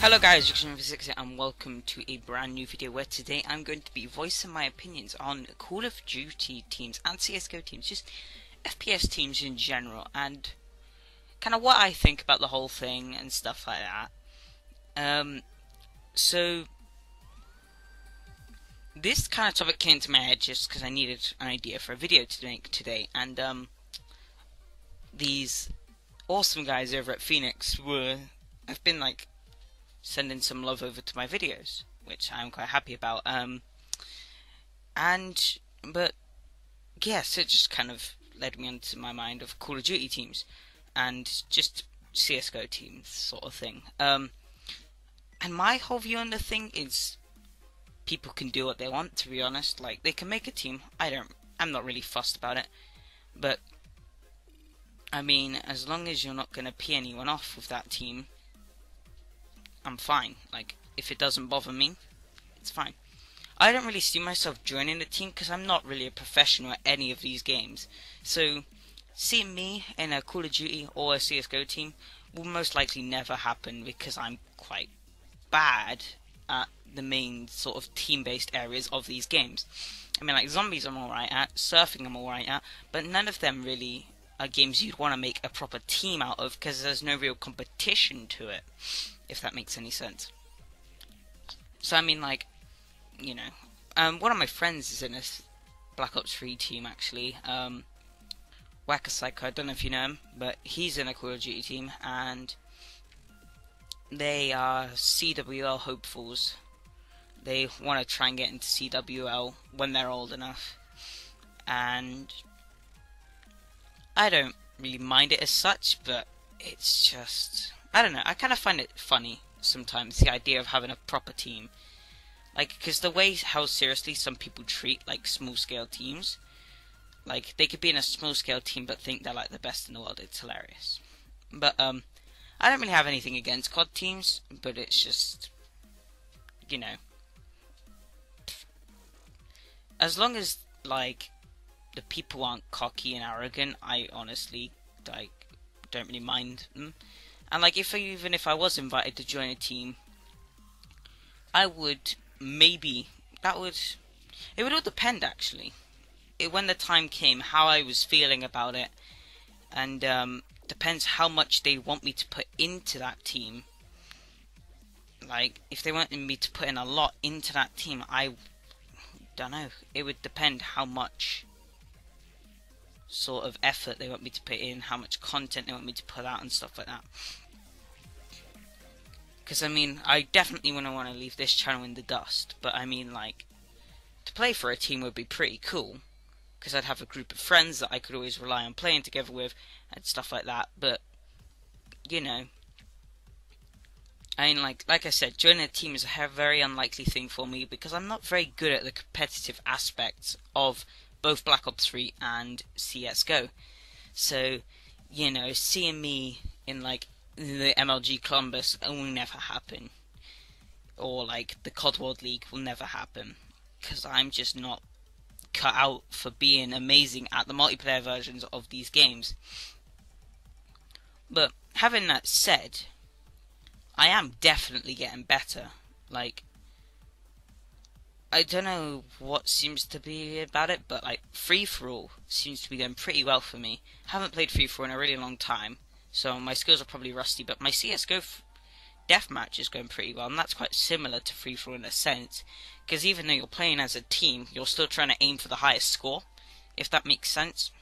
Hello guys, Jackson and welcome to a brand new video where today I'm going to be voicing my opinions on Call of Duty teams and CSGO teams, just FPS teams in general, and kind of what I think about the whole thing and stuff like that. Um, so, this kind of topic came to my head just because I needed an idea for a video to make today, and um, these awesome guys over at Phoenix were, have been like sending some love over to my videos, which I'm quite happy about. Um, and but yes, it just kind of led me into my mind of Call of Duty teams and just CS:GO teams, sort of thing. Um, and my whole view on the thing is, people can do what they want. To be honest, like they can make a team. I don't. I'm not really fussed about it, but I mean, as long as you're not going to pee anyone off with that team, I'm fine. Like, if it doesn't bother me, it's fine. I don't really see myself joining the team because I'm not really a professional at any of these games. So, seeing me in a Call of Duty or a CSGO team will most likely never happen because I'm quite bad at the main sort of team-based areas of these games. I mean, like zombies I'm alright at, surfing I'm alright at, but none of them really are games you'd want to make a proper team out of because there's no real competition to it if that makes any sense. So I mean, like, you know, um, one of my friends is in a Black Ops 3 team actually. Um, Whacker Psycho, I don't know if you know him, but he's in a Call of Duty team, and they are CWL hopefuls. They want to try and get into CWL when they're old enough, and I don't really mind it as such, but it's just I don't know. I kind of find it funny sometimes the idea of having a proper team, like because the way how seriously some people treat like small scale teams, like they could be in a small scale team but think they're like the best in the world. It's hilarious. But um, I don't really have anything against COD teams, but it's just, you know, as long as like the people aren't cocky and arrogant, I honestly like don't really mind them. And like, if I, even if I was invited to join a team, I would maybe that would it would all depend actually. It, when the time came, how I was feeling about it, and um, depends how much they want me to put into that team. Like, if they wanted me to put in a lot into that team, I don't know. It would depend how much sort of effort they want me to put in, how much content they want me to put out, and stuff like that. Because, I mean, I definitely wouldn't want to leave this channel in the dust, but I mean, like, to play for a team would be pretty cool. Because I'd have a group of friends that I could always rely on playing together with, and stuff like that, but, you know. I mean, like, like I said, joining a team is a very unlikely thing for me because I'm not very good at the competitive aspects of both Black Ops 3 and CSGO. So, you know, seeing me in like the MLG Columbus will never happen. Or like the COD World League will never happen. Because I'm just not cut out for being amazing at the multiplayer versions of these games. But having that said, I am definitely getting better. Like, I don't know what seems to be about it, but like free for all seems to be going pretty well for me. Haven't played free for all in a really long time, so my skills are probably rusty. But my CS:GO deathmatch is going pretty well, and that's quite similar to free for all in a sense, because even though you're playing as a team, you're still trying to aim for the highest score, if that makes sense.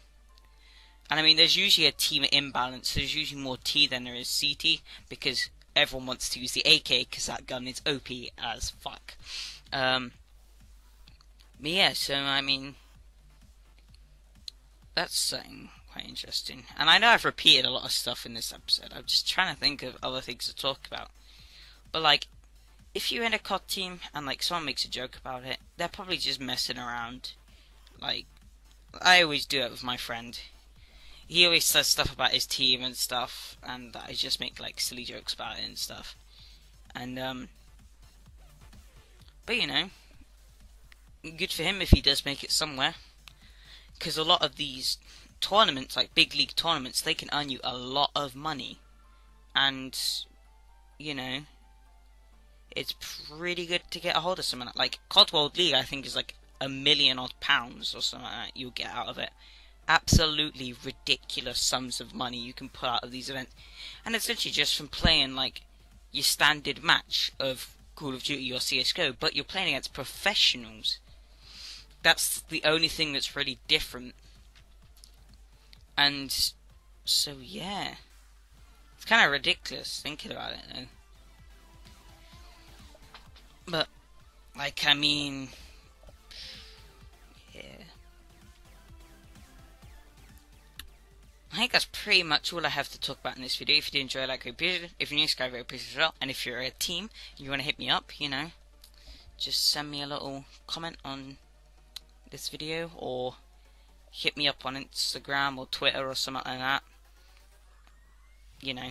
And I mean, there's usually a team imbalance. There's usually more T than there is CT because everyone wants to use the AK because that gun is OP as fuck. Um, but yeah, so I mean, that's something quite interesting. And I know I've repeated a lot of stuff in this episode. I'm just trying to think of other things to talk about. But like, if you're in a COD team and like someone makes a joke about it, they're probably just messing around. Like, I always do it with my friend. He always says stuff about his team and stuff, and I just make like silly jokes about it and stuff. And um, but you know, good for him if he does make it somewhere. Because a lot of these tournaments, like big league tournaments, they can earn you a lot of money. And, you know, it's pretty good to get a hold of something like COD World League. I think is like a million odd pounds or something like that you'll get out of it. Absolutely ridiculous sums of money you can pull out of these events, and it's literally just from playing like your standard match of Call of Duty or CS:GO, but you're playing against professionals. That's the only thing that's really different. And so yeah, it's kind of ridiculous thinking about it. But like, I mean, yeah. I think that's pretty much all I have to talk about in this video. If you did enjoy, like, appreciate If you're new, subscribe, appreciate as well. And if you're a team, you want to hit me up, you know, just send me a little comment on this video or hit me up on Instagram or Twitter or something like that. You know.